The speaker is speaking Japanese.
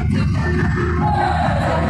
やったー!